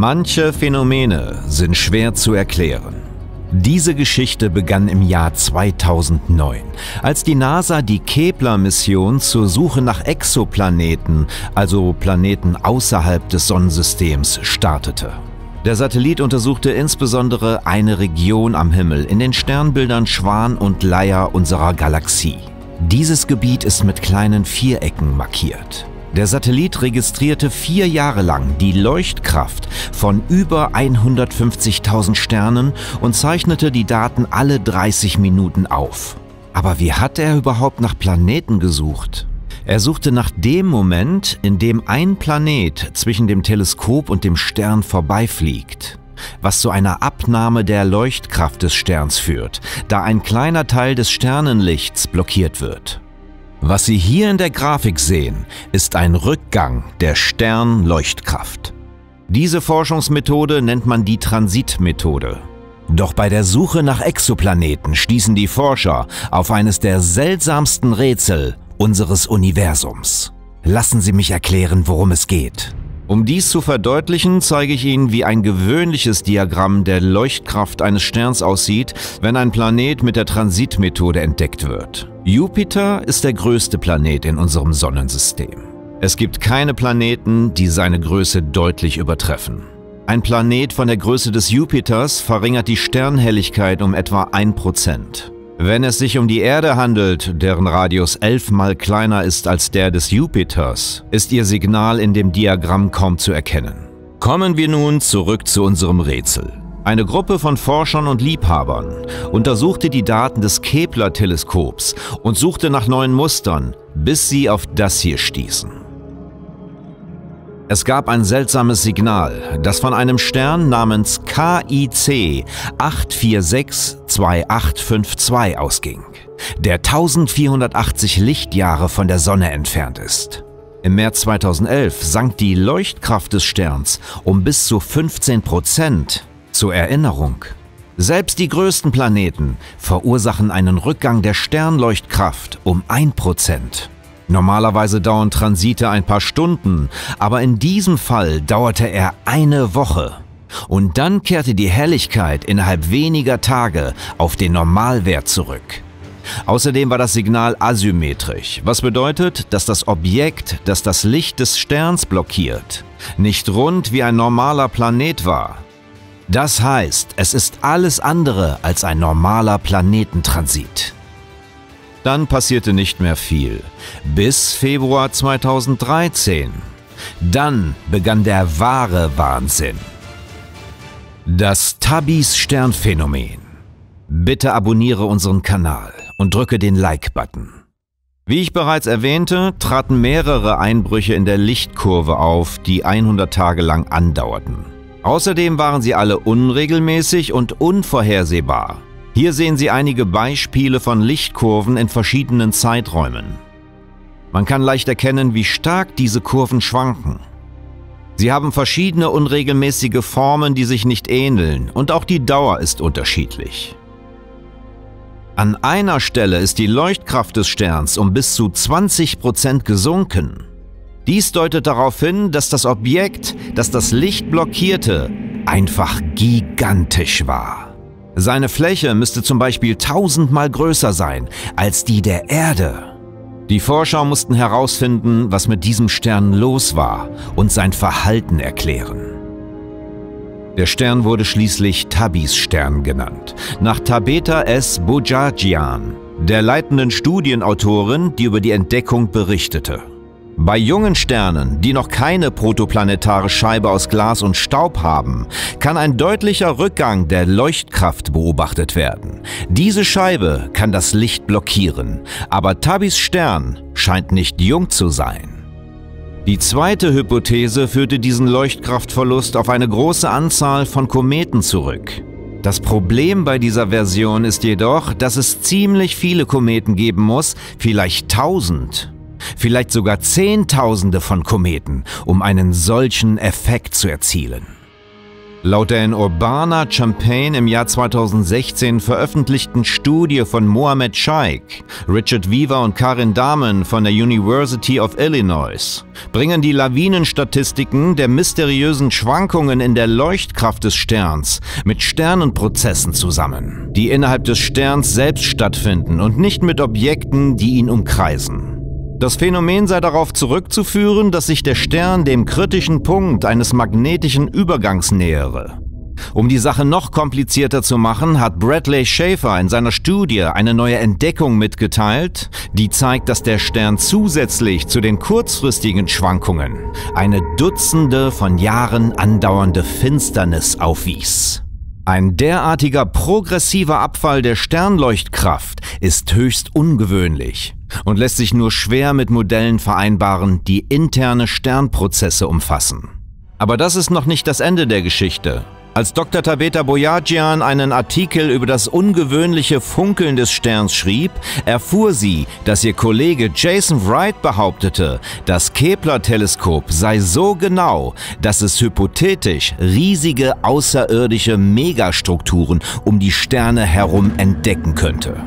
Manche Phänomene sind schwer zu erklären. Diese Geschichte begann im Jahr 2009, als die NASA die Kepler-Mission zur Suche nach Exoplaneten, also Planeten außerhalb des Sonnensystems, startete. Der Satellit untersuchte insbesondere eine Region am Himmel in den Sternbildern Schwan und Leier unserer Galaxie. Dieses Gebiet ist mit kleinen Vierecken markiert. Der Satellit registrierte vier Jahre lang die Leuchtkraft von über 150.000 Sternen und zeichnete die Daten alle 30 Minuten auf. Aber wie hat er überhaupt nach Planeten gesucht? Er suchte nach dem Moment, in dem ein Planet zwischen dem Teleskop und dem Stern vorbeifliegt, was zu einer Abnahme der Leuchtkraft des Sterns führt, da ein kleiner Teil des Sternenlichts blockiert wird. Was Sie hier in der Grafik sehen, ist ein Rückgang der Sternleuchtkraft. Diese Forschungsmethode nennt man die Transitmethode. Doch bei der Suche nach Exoplaneten stießen die Forscher auf eines der seltsamsten Rätsel unseres Universums. Lassen Sie mich erklären, worum es geht. Um dies zu verdeutlichen, zeige ich Ihnen, wie ein gewöhnliches Diagramm der Leuchtkraft eines Sterns aussieht, wenn ein Planet mit der Transitmethode entdeckt wird. Jupiter ist der größte Planet in unserem Sonnensystem. Es gibt keine Planeten, die seine Größe deutlich übertreffen. Ein Planet von der Größe des Jupiters verringert die Sternhelligkeit um etwa 1%. Wenn es sich um die Erde handelt, deren Radius elfmal kleiner ist als der des Jupiters, ist ihr Signal in dem Diagramm kaum zu erkennen. Kommen wir nun zurück zu unserem Rätsel. Eine Gruppe von Forschern und Liebhabern untersuchte die Daten des Kepler-Teleskops und suchte nach neuen Mustern, bis sie auf das hier stießen. Es gab ein seltsames Signal, das von einem Stern namens KIC 8462852 ausging, der 1480 Lichtjahre von der Sonne entfernt ist. Im März 2011 sank die Leuchtkraft des Sterns um bis zu 15 Prozent. Zur Erinnerung, selbst die größten Planeten verursachen einen Rückgang der Sternleuchtkraft um 1 Prozent. Normalerweise dauern Transite ein paar Stunden, aber in diesem Fall dauerte er eine Woche. Und dann kehrte die Helligkeit innerhalb weniger Tage auf den Normalwert zurück. Außerdem war das Signal asymmetrisch, was bedeutet, dass das Objekt, das das Licht des Sterns blockiert, nicht rund wie ein normaler Planet war. Das heißt, es ist alles andere als ein normaler Planetentransit. Dann passierte nicht mehr viel. Bis Februar 2013. Dann begann der wahre Wahnsinn. Das Tabis Sternphänomen. Bitte abonniere unseren Kanal und drücke den Like-Button. Wie ich bereits erwähnte, traten mehrere Einbrüche in der Lichtkurve auf, die 100 Tage lang andauerten. Außerdem waren sie alle unregelmäßig und unvorhersehbar. Hier sehen Sie einige Beispiele von Lichtkurven in verschiedenen Zeiträumen. Man kann leicht erkennen, wie stark diese Kurven schwanken. Sie haben verschiedene unregelmäßige Formen, die sich nicht ähneln und auch die Dauer ist unterschiedlich. An einer Stelle ist die Leuchtkraft des Sterns um bis zu 20 Prozent gesunken. Dies deutet darauf hin, dass das Objekt, das das Licht blockierte, einfach gigantisch war. Seine Fläche müsste zum Beispiel tausendmal größer sein als die der Erde. Die Forscher mussten herausfinden, was mit diesem Stern los war und sein Verhalten erklären. Der Stern wurde schließlich Tabis Stern genannt, nach Tabeta S. Bojajian, der leitenden Studienautorin, die über die Entdeckung berichtete. Bei jungen Sternen, die noch keine protoplanetare Scheibe aus Glas und Staub haben, kann ein deutlicher Rückgang der Leuchtkraft beobachtet werden. Diese Scheibe kann das Licht blockieren, aber Tabis Stern scheint nicht jung zu sein. Die zweite Hypothese führte diesen Leuchtkraftverlust auf eine große Anzahl von Kometen zurück. Das Problem bei dieser Version ist jedoch, dass es ziemlich viele Kometen geben muss, vielleicht tausend vielleicht sogar Zehntausende von Kometen, um einen solchen Effekt zu erzielen. Laut der in Urbana-Champaign im Jahr 2016 veröffentlichten Studie von Mohamed Shaikh, Richard Weaver und Karin Dahmen von der University of Illinois bringen die Lawinenstatistiken der mysteriösen Schwankungen in der Leuchtkraft des Sterns mit Sternenprozessen zusammen, die innerhalb des Sterns selbst stattfinden und nicht mit Objekten, die ihn umkreisen. Das Phänomen sei darauf zurückzuführen, dass sich der Stern dem kritischen Punkt eines magnetischen Übergangs nähere. Um die Sache noch komplizierter zu machen, hat Bradley Schaefer in seiner Studie eine neue Entdeckung mitgeteilt, die zeigt, dass der Stern zusätzlich zu den kurzfristigen Schwankungen eine Dutzende von Jahren andauernde Finsternis aufwies. Ein derartiger progressiver Abfall der Sternleuchtkraft ist höchst ungewöhnlich und lässt sich nur schwer mit Modellen vereinbaren, die interne Sternprozesse umfassen. Aber das ist noch nicht das Ende der Geschichte. Als Dr. Tabeta Boyajian einen Artikel über das ungewöhnliche Funkeln des Sterns schrieb, erfuhr sie, dass ihr Kollege Jason Wright behauptete, das Kepler-Teleskop sei so genau, dass es hypothetisch riesige außerirdische Megastrukturen um die Sterne herum entdecken könnte.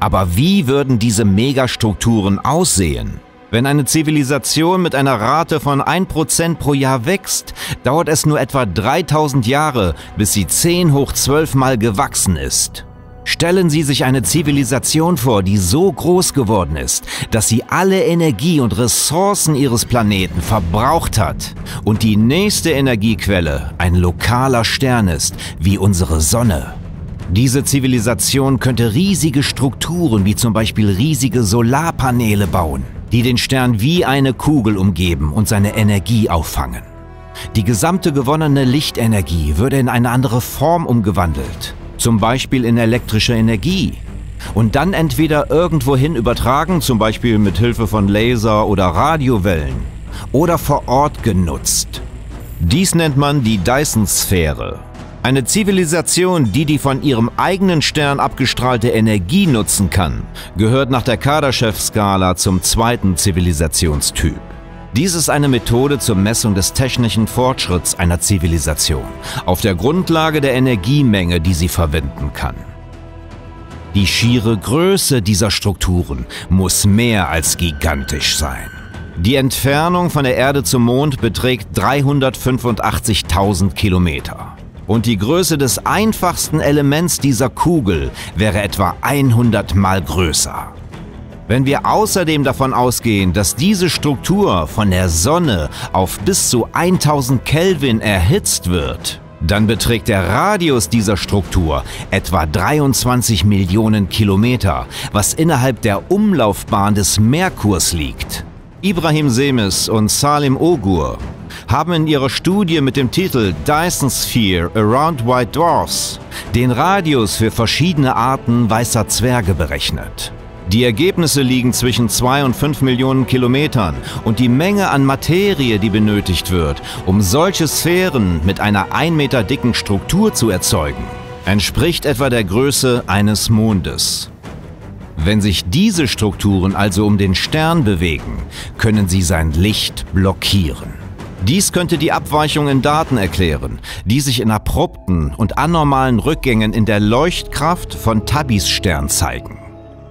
Aber wie würden diese Megastrukturen aussehen? Wenn eine Zivilisation mit einer Rate von 1% pro Jahr wächst, dauert es nur etwa 3000 Jahre, bis sie 10 hoch 12 mal gewachsen ist. Stellen Sie sich eine Zivilisation vor, die so groß geworden ist, dass sie alle Energie und Ressourcen ihres Planeten verbraucht hat und die nächste Energiequelle ein lokaler Stern ist, wie unsere Sonne. Diese Zivilisation könnte riesige Strukturen wie zum Beispiel riesige Solarpaneele bauen, die den Stern wie eine Kugel umgeben und seine Energie auffangen. Die gesamte gewonnene Lichtenergie würde in eine andere Form umgewandelt, zum Beispiel in elektrische Energie, und dann entweder irgendwohin übertragen, zum Beispiel mit Hilfe von Laser- oder Radiowellen, oder vor Ort genutzt. Dies nennt man die Dyson-Sphäre eine Zivilisation, die die von ihrem eigenen Stern abgestrahlte Energie nutzen kann, gehört nach der Kardashev-Skala zum zweiten Zivilisationstyp. Dies ist eine Methode zur Messung des technischen Fortschritts einer Zivilisation auf der Grundlage der Energiemenge, die sie verwenden kann. Die schiere Größe dieser Strukturen muss mehr als gigantisch sein. Die Entfernung von der Erde zum Mond beträgt 385.000 Kilometer. Und die Größe des einfachsten Elements dieser Kugel wäre etwa 100 mal größer. Wenn wir außerdem davon ausgehen, dass diese Struktur von der Sonne auf bis zu 1000 Kelvin erhitzt wird, dann beträgt der Radius dieser Struktur etwa 23 Millionen Kilometer, was innerhalb der Umlaufbahn des Merkurs liegt. Ibrahim Semes und Salim Ogur haben in ihrer Studie mit dem Titel Dyson Sphere Around White Dwarfs den Radius für verschiedene Arten weißer Zwerge berechnet. Die Ergebnisse liegen zwischen 2 und 5 Millionen Kilometern und die Menge an Materie, die benötigt wird, um solche Sphären mit einer 1 Meter dicken Struktur zu erzeugen, entspricht etwa der Größe eines Mondes. Wenn sich diese Strukturen also um den Stern bewegen, können sie sein Licht blockieren. Dies könnte die Abweichung in Daten erklären, die sich in abrupten und anormalen Rückgängen in der Leuchtkraft von Tabis Stern zeigen.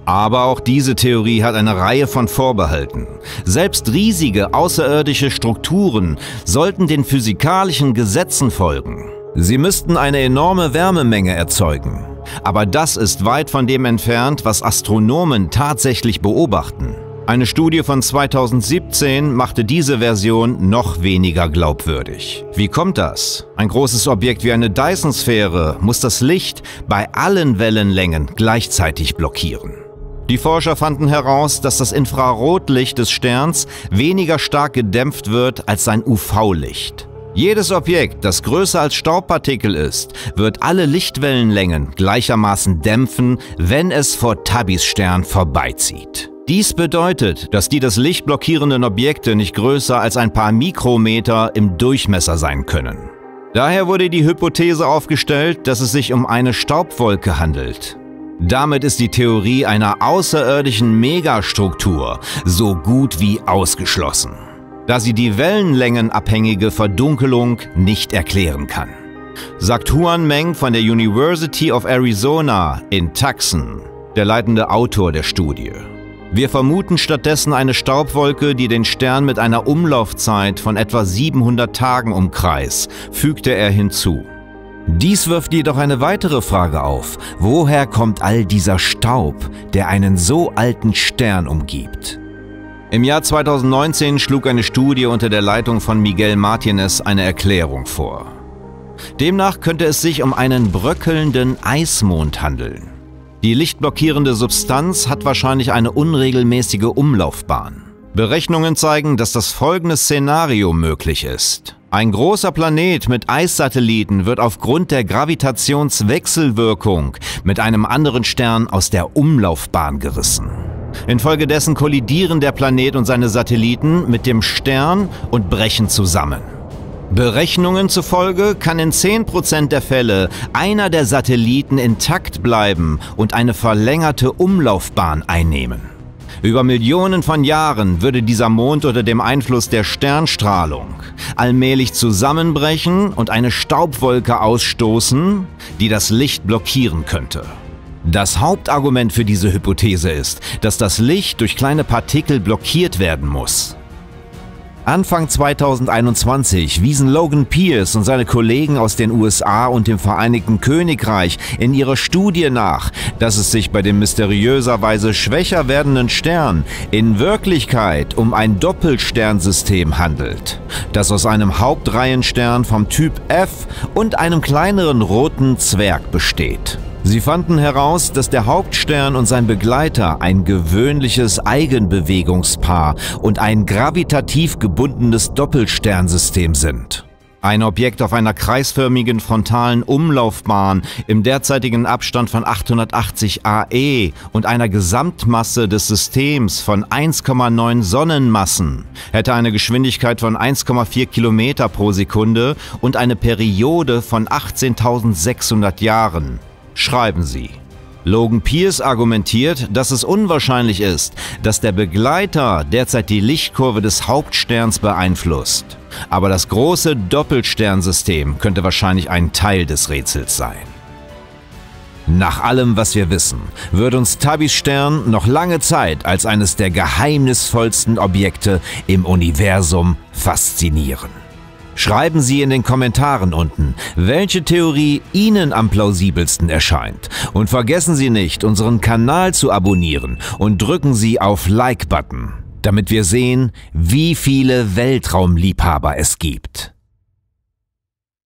Aber auch diese Theorie hat eine Reihe von Vorbehalten. Selbst riesige außerirdische Strukturen sollten den physikalischen Gesetzen folgen. Sie müssten eine enorme Wärmemenge erzeugen. Aber das ist weit von dem entfernt, was Astronomen tatsächlich beobachten. Eine Studie von 2017 machte diese Version noch weniger glaubwürdig. Wie kommt das? Ein großes Objekt wie eine Dyson-Sphäre muss das Licht bei allen Wellenlängen gleichzeitig blockieren. Die Forscher fanden heraus, dass das Infrarotlicht des Sterns weniger stark gedämpft wird als sein UV-Licht. Jedes Objekt, das größer als Staubpartikel ist, wird alle Lichtwellenlängen gleichermaßen dämpfen, wenn es vor Tabis Stern vorbeizieht. Dies bedeutet, dass die das Licht blockierenden Objekte nicht größer als ein paar Mikrometer im Durchmesser sein können. Daher wurde die Hypothese aufgestellt, dass es sich um eine Staubwolke handelt. Damit ist die Theorie einer außerirdischen Megastruktur so gut wie ausgeschlossen, da sie die wellenlängenabhängige Verdunkelung nicht erklären kann. sagt Huan Meng von der University of Arizona in Tucson, der leitende Autor der Studie. Wir vermuten stattdessen eine Staubwolke, die den Stern mit einer Umlaufzeit von etwa 700 Tagen umkreist, fügte er hinzu. Dies wirft jedoch eine weitere Frage auf. Woher kommt all dieser Staub, der einen so alten Stern umgibt? Im Jahr 2019 schlug eine Studie unter der Leitung von Miguel Martinez eine Erklärung vor. Demnach könnte es sich um einen bröckelnden Eismond handeln. Die lichtblockierende Substanz hat wahrscheinlich eine unregelmäßige Umlaufbahn. Berechnungen zeigen, dass das folgende Szenario möglich ist. Ein großer Planet mit Eissatelliten wird aufgrund der Gravitationswechselwirkung mit einem anderen Stern aus der Umlaufbahn gerissen. Infolgedessen kollidieren der Planet und seine Satelliten mit dem Stern und brechen zusammen. Berechnungen zufolge kann in 10% der Fälle einer der Satelliten intakt bleiben und eine verlängerte Umlaufbahn einnehmen. Über Millionen von Jahren würde dieser Mond unter dem Einfluss der Sternstrahlung allmählich zusammenbrechen und eine Staubwolke ausstoßen, die das Licht blockieren könnte. Das Hauptargument für diese Hypothese ist, dass das Licht durch kleine Partikel blockiert werden muss. Anfang 2021 wiesen Logan Pierce und seine Kollegen aus den USA und dem Vereinigten Königreich in ihrer Studie nach, dass es sich bei dem mysteriöserweise schwächer werdenden Stern in Wirklichkeit um ein Doppelsternsystem handelt, das aus einem Hauptreihenstern vom Typ F und einem kleineren roten Zwerg besteht. Sie fanden heraus, dass der Hauptstern und sein Begleiter ein gewöhnliches Eigenbewegungspaar und ein gravitativ gebundenes Doppelsternsystem sind. Ein Objekt auf einer kreisförmigen frontalen Umlaufbahn im derzeitigen Abstand von 880 AE und einer Gesamtmasse des Systems von 1,9 Sonnenmassen hätte eine Geschwindigkeit von 1,4 Kilometer pro Sekunde und eine Periode von 18.600 Jahren schreiben sie. Logan Pierce argumentiert, dass es unwahrscheinlich ist, dass der Begleiter derzeit die Lichtkurve des Hauptsterns beeinflusst. Aber das große Doppelsternsystem könnte wahrscheinlich ein Teil des Rätsels sein. Nach allem, was wir wissen, wird uns Tabis Stern noch lange Zeit als eines der geheimnisvollsten Objekte im Universum faszinieren. Schreiben Sie in den Kommentaren unten, welche Theorie Ihnen am plausibelsten erscheint. Und vergessen Sie nicht, unseren Kanal zu abonnieren und drücken Sie auf Like-Button, damit wir sehen, wie viele Weltraumliebhaber es gibt.